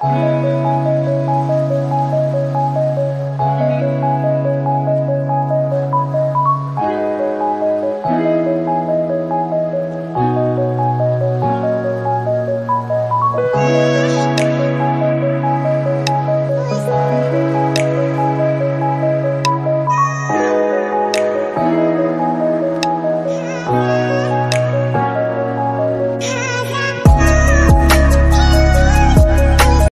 Oh.